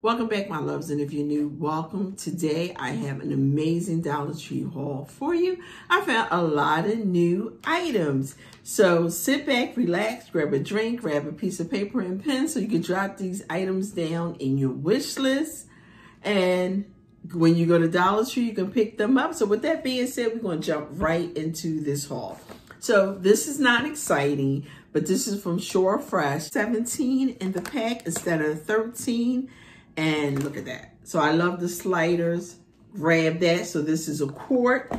Welcome back, my loves, and if you're new, welcome. Today, I have an amazing Dollar Tree haul for you. I found a lot of new items. So sit back, relax, grab a drink, grab a piece of paper and pen so you can jot these items down in your wish list. And when you go to Dollar Tree, you can pick them up. So with that being said, we're going to jump right into this haul. So this is not exciting, but this is from Sure Fresh. 17 in the pack instead of 13 and look at that. So I love the sliders. Grab that. So this is a quart.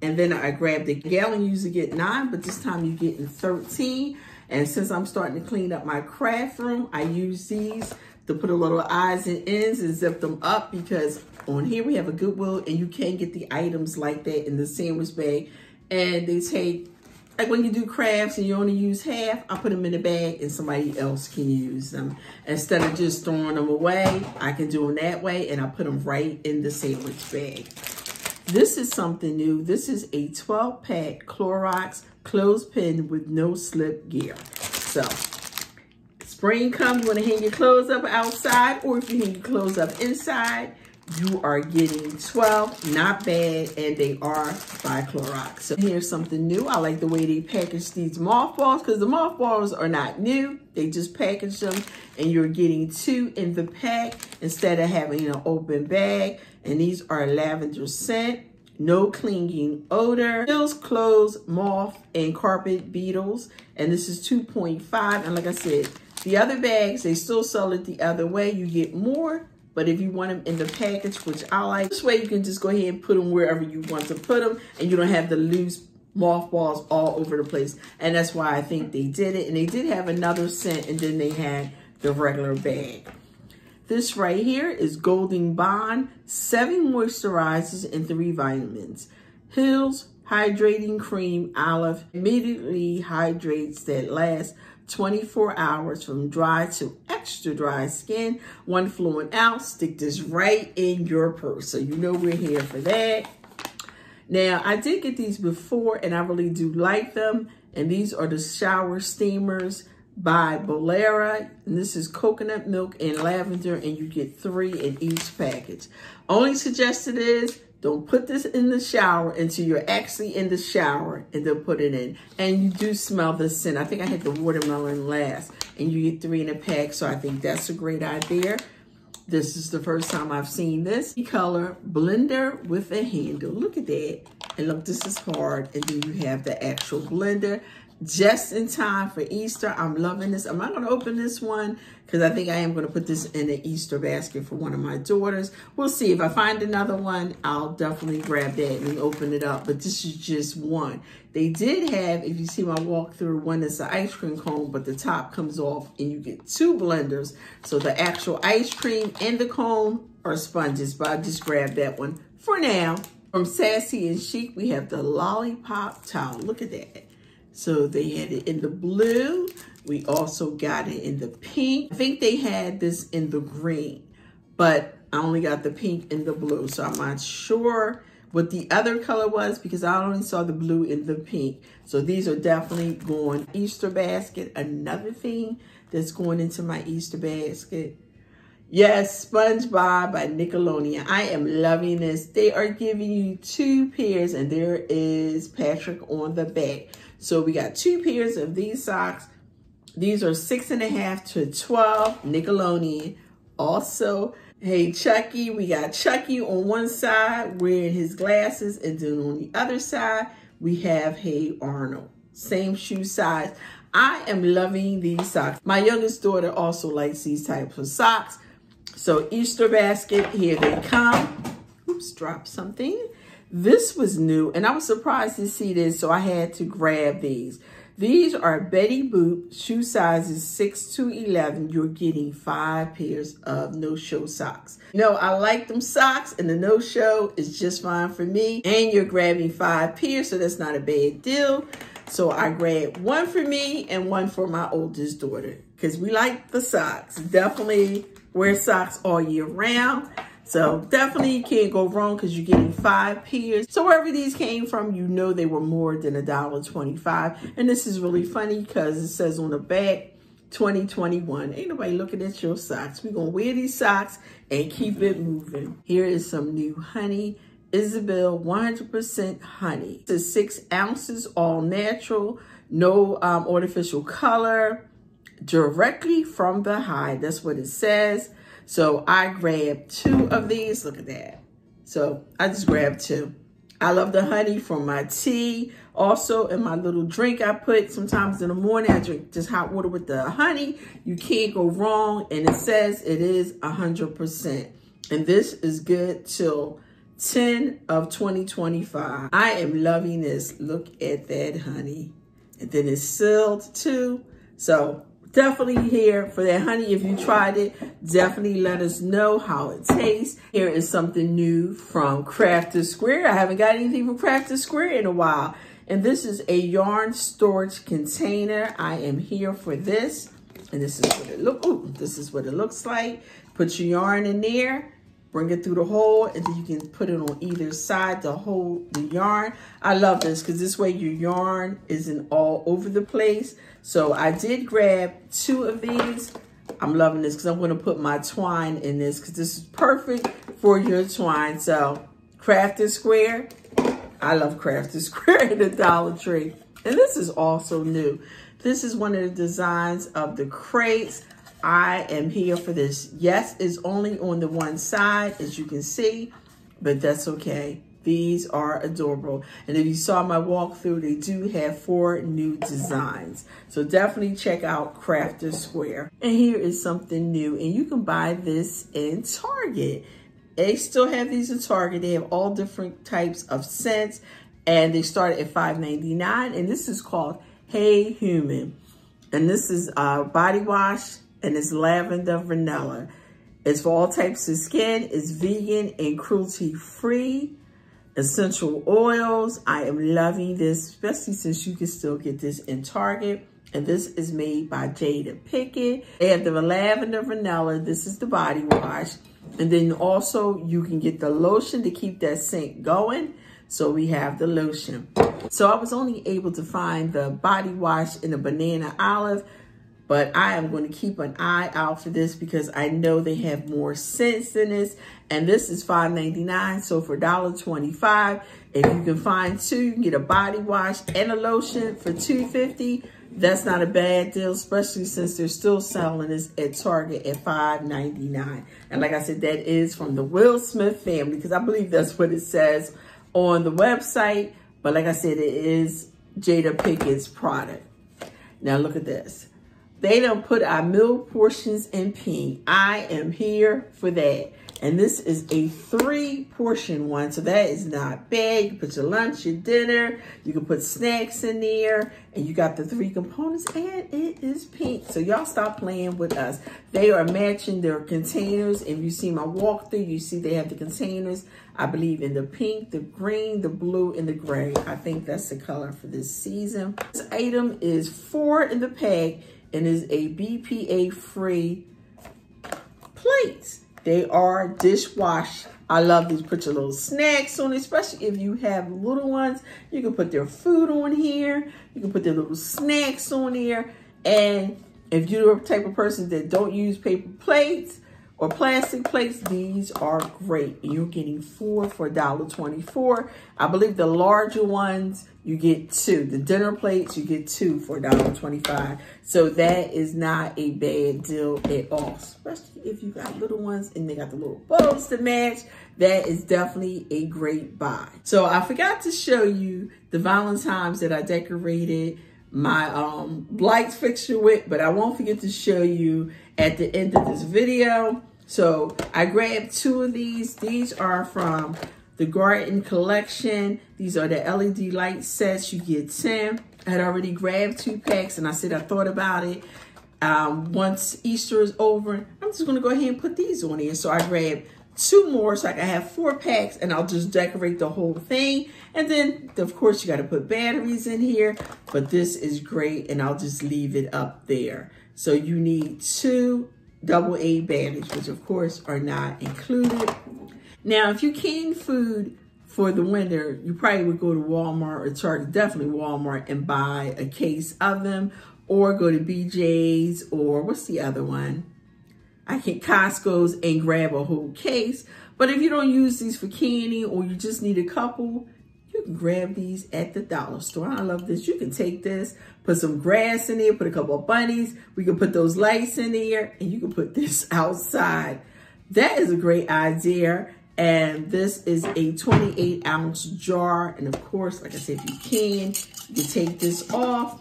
And then I grabbed a gallon. Usually get nine, but this time you're getting 13. And since I'm starting to clean up my craft room, I use these to put a little eyes and ends and zip them up because on here we have a Goodwill and you can't get the items like that in the sandwich bag. And they take like when you do crafts and you only use half, I put them in a bag and somebody else can use them. Instead of just throwing them away, I can do them that way and I put them right in the sandwich bag. This is something new. This is a 12 pack Clorox clothespin with no slip gear. So spring comes, you want to hang your clothes up outside or if you hang your clothes up inside, you are getting 12 not bad and they are by Clorox so here's something new. I like the way they package these mothballs because the mothballs are not new. They just package them and you're getting two in the pack instead of having an open bag. And these are lavender scent no clinging odor. Kills clothes moth and carpet beetles. And this is 2.5 and like I said the other bags they still sell it the other way. You get more but if you want them in the package, which I like, this way you can just go ahead and put them wherever you want to put them and you don't have the loose mothballs all over the place. And that's why I think they did it. And they did have another scent and then they had the regular bag. This right here is Gold Bond, seven moisturizers and three vitamins. Hills Hydrating Cream Olive immediately hydrates that lasts 24 hours from dry to extra dry skin. One flowing out, stick this right in your purse. So you know we're here for that. Now, I did get these before and I really do like them. And these are the shower steamers by Bolera. And this is coconut milk and lavender and you get three in each package. Only suggested is don't put this in the shower until you're actually in the shower and then put it in. And you do smell the scent. I think I had the watermelon last and you get three in a pack. So I think that's a great idea. This is the first time I've seen this. Color blender with a handle. Look at that. And look, this is hard. And then you have the actual blender just in time for Easter. I'm loving this. I'm not going to open this one because I think I am going to put this in the Easter basket for one of my daughters. We'll see. If I find another one, I'll definitely grab that and open it up. But this is just one. They did have, if you see my walkthrough, one that's an ice cream cone, but the top comes off and you get two blenders. So the actual ice cream and the cone are sponges, but I just grabbed that one for now. From Sassy and Chic, we have the Lollipop Towel. Look at that. So they had it in the blue. We also got it in the pink. I think they had this in the green, but I only got the pink and the blue. So I'm not sure what the other color was because I only saw the blue and the pink. So these are definitely going Easter basket. Another thing that's going into my Easter basket. Yes, SpongeBob by Nickelodeon. I am loving this. They are giving you two pairs and there is Patrick on the back. So we got two pairs of these socks. These are six and a half to 12 Nickelodeon. Also, hey Chucky, we got Chucky on one side wearing his glasses and then on the other side, we have Hey Arnold. Same shoe size. I am loving these socks. My youngest daughter also likes these types of socks. So Easter basket, here they come. Oops, drop something. This was new, and I was surprised to see this, so I had to grab these. These are Betty Boop shoe sizes 6 to 11. You're getting five pairs of no-show socks. You know, I like them socks, and the no-show is just fine for me. And you're grabbing five pairs, so that's not a bad deal. So I grabbed one for me and one for my oldest daughter because we like the socks. Definitely wear socks all year round. So definitely can't go wrong because you're getting five pairs. So wherever these came from, you know they were more than a dollar twenty-five. And this is really funny because it says on the back, 2021. Ain't nobody looking at your socks. We're going to wear these socks and keep it moving. Here is some new honey. Isabel 100% honey. It's six ounces, all natural, no um, artificial color, directly from the hive. That's what it says. So I grabbed two of these. Look at that. So I just grabbed two. I love the honey for my tea. Also, in my little drink I put, sometimes in the morning, I drink just hot water with the honey. You can't go wrong. And it says it is 100%. And this is good till 10 of 2025. I am loving this. Look at that honey. And then it's sealed too. So definitely here for that honey. If you tried it, definitely let us know how it tastes. Here is something new from Crafter's Square. I haven't got anything from Crafter's Square in a while. And this is a yarn storage container. I am here for this. And this is what it look. Ooh, this is what it looks like. Put your yarn in there bring it through the hole, and then you can put it on either side to hold the yarn. I love this because this way your yarn isn't all over the place. So I did grab two of these. I'm loving this because I'm going to put my twine in this because this is perfect for your twine. So Crafter's Square. I love Crafted Square in the Dollar Tree. And this is also new. This is one of the designs of the crates. I am here for this. Yes, it's only on the one side, as you can see, but that's okay. These are adorable. And if you saw my walkthrough, they do have four new designs. So definitely check out Crafter's Square. And here is something new. And you can buy this in Target. They still have these in Target. They have all different types of scents. And they start at $5.99. And this is called Hey Human. And this is a body wash and it's lavender vanilla. It's for all types of skin. It's vegan and cruelty-free. Essential oils. I am loving this, especially since you can still get this in Target. And this is made by Jada Pinkett. They have the lavender vanilla. This is the body wash. And then also you can get the lotion to keep that scent going. So we have the lotion. So I was only able to find the body wash in the banana olive but I am going to keep an eye out for this because I know they have more scents than this. And this is $5.99. So for $1.25, if you can find two, you can get a body wash and a lotion for $2.50. That's not a bad deal, especially since they're still selling this at Target at $5.99. And like I said, that is from the Will Smith family because I believe that's what it says on the website. But like I said, it is Jada Pinkett's product. Now look at this. They don't put our meal portions in pink. I am here for that. And this is a three portion one. So that is not bad. You put your lunch, your dinner. You can put snacks in there. And you got the three components. And it is pink. So y'all stop playing with us. They are matching their containers. If you see my walkthrough, you see they have the containers. I believe in the pink, the green, the blue, and the gray. I think that's the color for this season. This item is four in the pack and is a BPA-free plate. They are dishwash. I love these. Put your little snacks on, especially if you have little ones. You can put their food on here. You can put their little snacks on here. And if you're the type of person that don't use paper plates, or plastic plates, these are great. You're getting four for $1.24. I believe the larger ones, you get two. The dinner plates, you get two for $1.25. So that is not a bad deal at all, especially if you got little ones and they got the little bows to match. That is definitely a great buy. So I forgot to show you the Valentine's that I decorated my um, lights fixture with, but I won't forget to show you at the end of this video. So I grabbed two of these. These are from the Garden Collection. These are the LED light sets. You get 10. I had already grabbed two packs and I said I thought about it. Um, once Easter is over, I'm just going to go ahead and put these on here. So I grabbed two more so I can have four packs and I'll just decorate the whole thing. And then, of course, you got to put batteries in here. But this is great and I'll just leave it up there. So you need two double A batteries, which of course are not included. Now, if you can food for the winter, you probably would go to Walmart or Target, definitely Walmart, and buy a case of them. or go to BJ's or what's the other one? I can Costco's and grab a whole case. But if you don't use these for candy or you just need a couple, you can grab these at the dollar store. I love this. You can take this, put some grass in there, put a couple of bunnies. We can put those lights in there and you can put this outside. That is a great idea. And this is a 28 ounce jar. And of course, like I said, if you can, you can take this off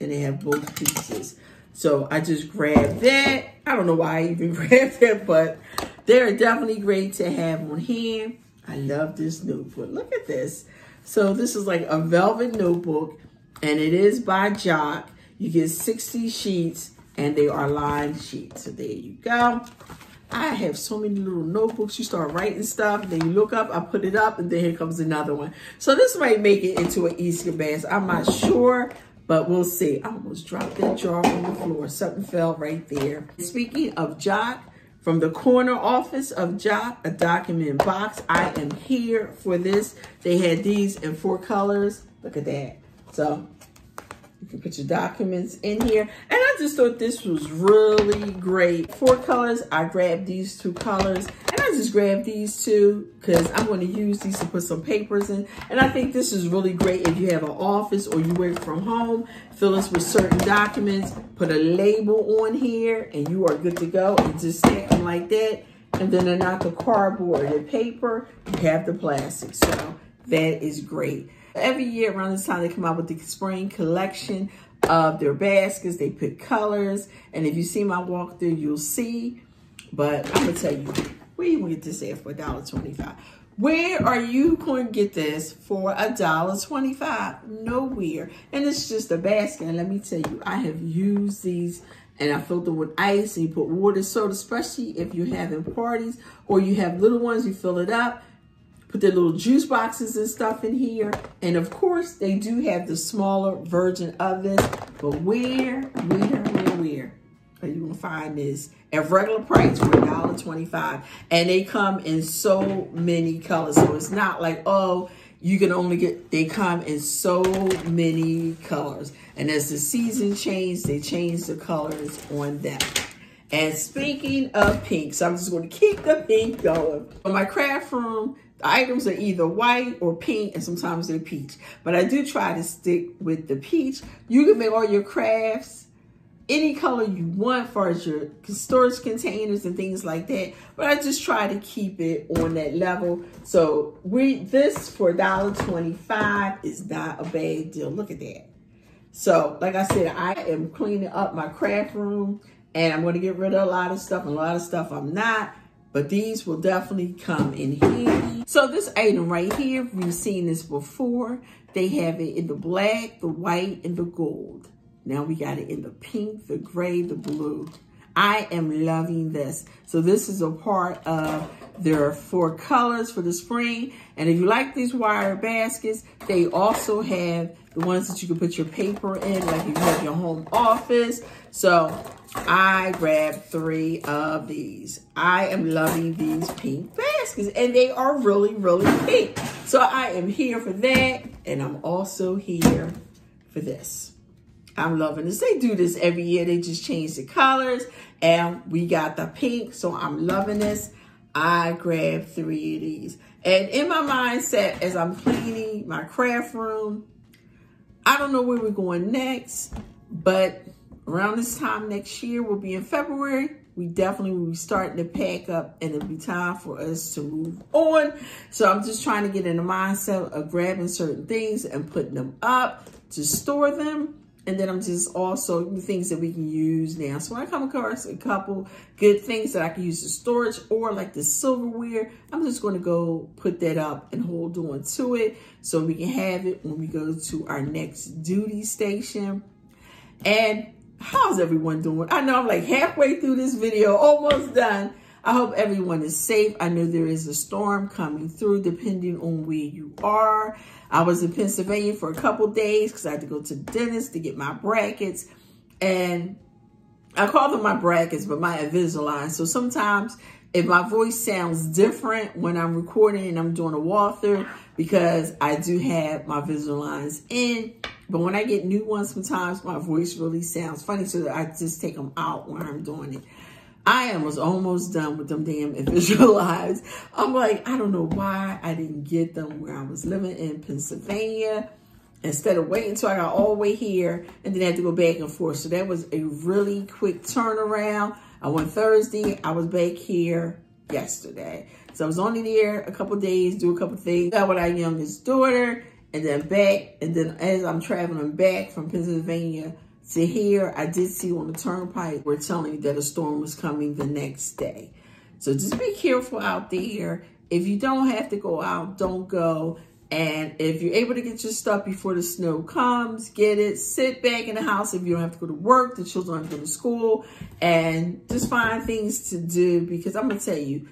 and they have both pieces. So I just grabbed that. I don't know why I even grabbed that, but they're definitely great to have on hand. I love this notebook. Look at this. So this is like a velvet notebook and it is by Jot. You get 60 sheets and they are lined sheets. So there you go. I have so many little notebooks. You start writing stuff, then you look up, I put it up, and then here comes another one. So this might make it into an Easter basket. I'm not sure, but we'll see. I almost dropped that jar on the floor. Something fell right there. Speaking of Jot, from the corner office of Jot, a document box. I am here for this. They had these in four colors. Look at that. So you can put your documents in here. And I just thought this was really great. Four colors. I grabbed these two colors. And I just grabbed these two because I'm going to use these to put some papers in. And I think this is really great if you have an office or you work from home. Fill us with certain documents. Put a label on here and you are good to go. And just stack them like that. And then they're not the cardboard the paper. You have the plastic. So that is great. Every year around this time, they come out with the spring collection of their baskets. They pick colors. And if you see my walkthrough, you'll see. But I'm going to tell you, where you going to get this at for $1.25? Where are you going to get this for $1.25? Nowhere. And it's just a basket. And let me tell you, I have used these and I filled them with ice and you put water soda, especially if you're having parties or you have little ones, you fill it up put their little juice boxes and stuff in here. And of course, they do have the smaller version of this. But where, where, where, where are you going to find this? At regular price for $1.25. And they come in so many colors. So it's not like, oh, you can only get, they come in so many colors. And as the season changes, they change the colors on them. And speaking of pink, so I'm just going to keep the pink going. For my craft room, the items are either white or pink, and sometimes they're peach. But I do try to stick with the peach. You can make all your crafts any color you want for as your storage containers and things like that. But I just try to keep it on that level. So we this for $1.25 is not a bad deal. Look at that. So like I said, I am cleaning up my craft room and I'm going to get rid of a lot of stuff. And a lot of stuff I'm not. But these will definitely come in handy. So this item right here, we've seen this before. They have it in the black, the white, and the gold. Now we got it in the pink, the gray, the blue. I am loving this. So this is a part of their four colors for the spring. And if you like these wire baskets, they also have the ones that you can put your paper in, like if you have your home office. So I grabbed three of these. I am loving these pink baskets and they are really, really pink. So I am here for that. And I'm also here for this. I'm loving this. They do this every year. They just change the colors and we got the pink. So I'm loving this. I grabbed three of these. And in my mindset, as I'm cleaning my craft room, I don't know where we're going next, but around this time next year, we'll be in February. We definitely will be starting to pack up and it'll be time for us to move on. So I'm just trying to get in the mindset of grabbing certain things and putting them up to store them. And then I'm just also the things that we can use now. So when I come across a couple good things that I can use as storage or like the silverware, I'm just going to go put that up and hold on to it so we can have it when we go to our next duty station. And how's everyone doing? I know I'm like halfway through this video, almost done. I hope everyone is safe. I know there is a storm coming through depending on where you are. I was in Pennsylvania for a couple days because I had to go to the dentist to get my brackets. And I call them my brackets, but my Invisalign. So sometimes if my voice sounds different when I'm recording and I'm doing a walkthrough because I do have my Invisaligns in, But when I get new ones, sometimes my voice really sounds funny. So I just take them out when I'm doing it. I am was almost done with them damn Invisaligns. I'm like, I don't know why I didn't get them where I was living in Pennsylvania instead of waiting until I got all the way here and then I had to go back and forth. So that was a really quick turnaround. I went Thursday. I was back here yesterday. So I was only there a couple days, do a couple things. Got with our youngest daughter and then back. And then as I'm traveling back from Pennsylvania to here, I did see on the turnpike, we're telling you that a storm was coming the next day. So just be careful out there. If you don't have to go out, don't go. And if you're able to get your stuff before the snow comes, get it, sit back in the house if you don't have to go to work, the children have to go to school, and just find things to do because I'm going to tell you,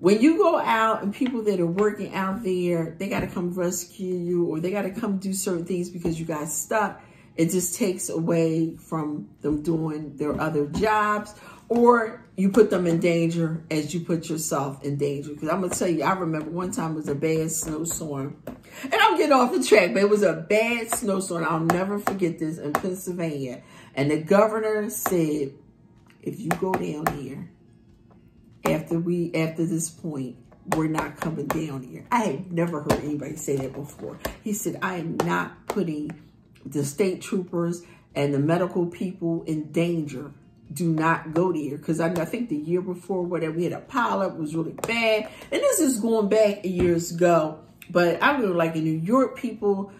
when you go out and people that are working out there, they got to come rescue you or they got to come do certain things because you got stuck. It just takes away from them doing their other jobs or you put them in danger as you put yourself in danger. Because I'm going to tell you, I remember one time it was a bad snowstorm. And I'm getting off the track, but it was a bad snowstorm. I'll never forget this in Pennsylvania. And the governor said, if you go down here, after we, after this point, we're not coming down here. I had never heard anybody say that before. He said, I am not putting the state troopers and the medical people in danger do not go there. Because I, I, think the year before whatever we had a pilot was really bad. And this is going back years ago. But I remember like in New York people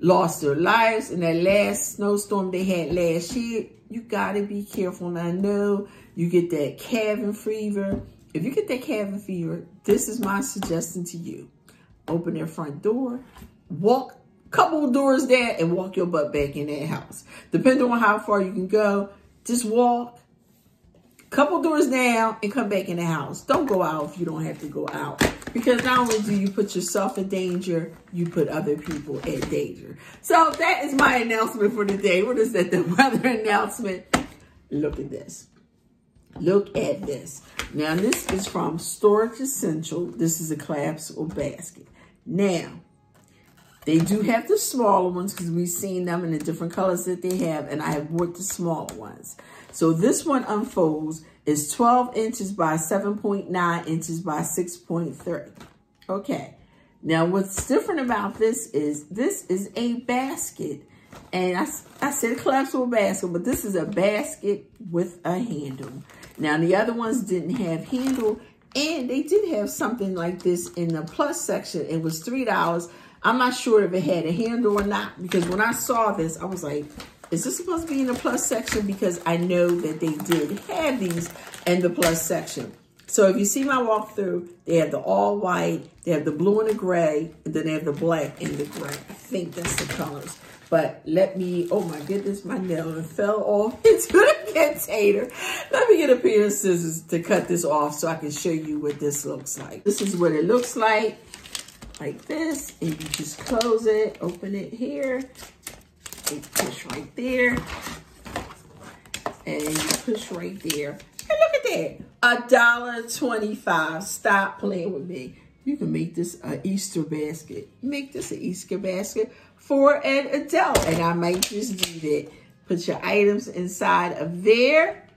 lost their lives in that last snowstorm they had last year. You got to be careful. And I know you get that cabin fever. If you get that cabin fever this is my suggestion to you. Open their front door walk couple doors there and walk your butt back in that house depending on how far you can go just walk couple doors down and come back in the house. Don't go out if you don't have to go out. Because not only do you put yourself in danger, you put other people in danger. So that is my announcement for today. What is that? The weather announcement. Look at this. Look at this. Now, this is from Storage Essential. This is a collapsible basket. Now, they do have the smaller ones because we've seen them in the different colors that they have, and I have bought the smaller ones. So this one unfolds is 12 inches by 7.9 inches by 6.3. Okay. Now, what's different about this is this is a basket. And I, I said collapsible basket, but this is a basket with a handle. Now, the other ones didn't have handle, and they did have something like this in the plus section. It was $3. I'm not sure if it had a handle or not because when I saw this, I was like, is this supposed to be in the plus section? Because I know that they did have these in the plus section. So if you see my walkthrough, they have the all white, they have the blue and the gray, and then they have the black and the gray. I think that's the colors. But let me, oh my goodness, my nail fell off into the container. Let me get a pair of scissors to cut this off so I can show you what this looks like. This is what it looks like like this and you just close it, open it here, and push right there, and you push right there. And look at that, a dollar twenty-five. Stop playing with me. You can make this an Easter basket. Make this an Easter basket for an adult. And I might just do that. Put your items inside of there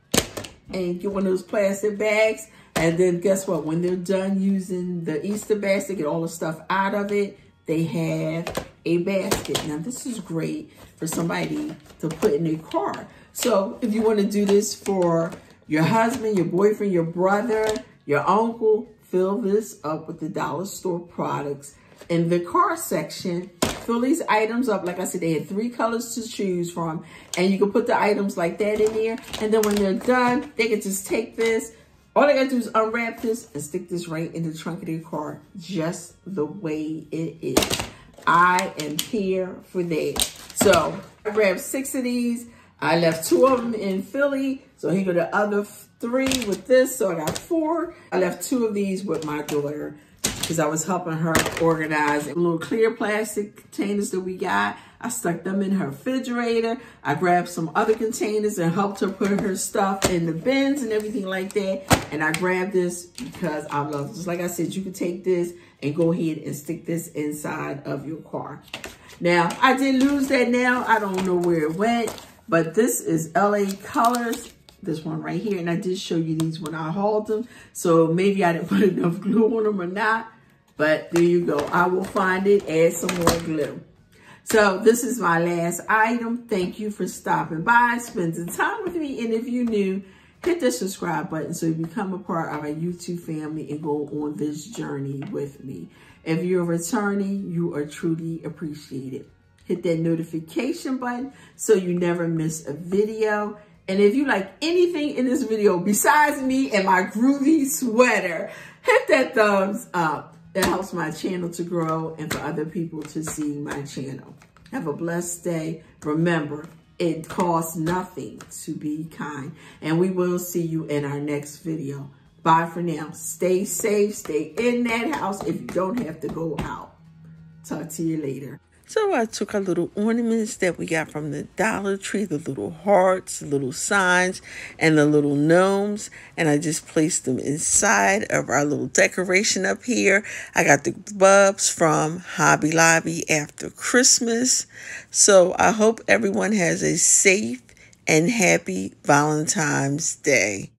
and get one of those plastic bags and then guess what? When they're done using the Easter basket, get all the stuff out of it, they have a basket. Now, this is great for somebody to put in their car. So if you want to do this for your husband, your boyfriend, your brother, your uncle, fill this up with the dollar store products. In the car section, fill these items up. Like I said, they had three colors to choose from. And you can put the items like that in there. And then when they're done, they can just take this, all I gotta do is unwrap this and stick this right in the trunk of the car just the way it is. I am here for that. So I grabbed six of these. I left two of them in Philly. So here go the other three with this. So I got four. I left two of these with my daughter because I was helping her organize little clear plastic containers that we got. I stuck them in her refrigerator. I grabbed some other containers and helped her put her stuff in the bins and everything like that. And I grabbed this because I love. Just like I said, you can take this and go ahead and stick this inside of your car. Now, I did lose that now. I don't know where it went, but this is LA Colors this one right here. And I did show you these when I hauled them. So maybe I didn't put enough glue on them or not. But there you go. I will find it, add some more glue. So this is my last item. Thank you for stopping by, spending time with me. And if you're new, hit the subscribe button so you become a part of our YouTube family and go on this journey with me. If you're returning, you are truly appreciated. Hit that notification button so you never miss a video. And if you like anything in this video besides me and my groovy sweater, hit that thumbs up. That helps my channel to grow and for other people to see my channel. Have a blessed day. Remember, it costs nothing to be kind. And we will see you in our next video. Bye for now. Stay safe. Stay in that house if you don't have to go out. Talk to you later. So I took our little ornaments that we got from the Dollar Tree, the little hearts, the little signs, and the little gnomes, and I just placed them inside of our little decoration up here. I got the bulbs from Hobby Lobby after Christmas. So I hope everyone has a safe and happy Valentine's Day.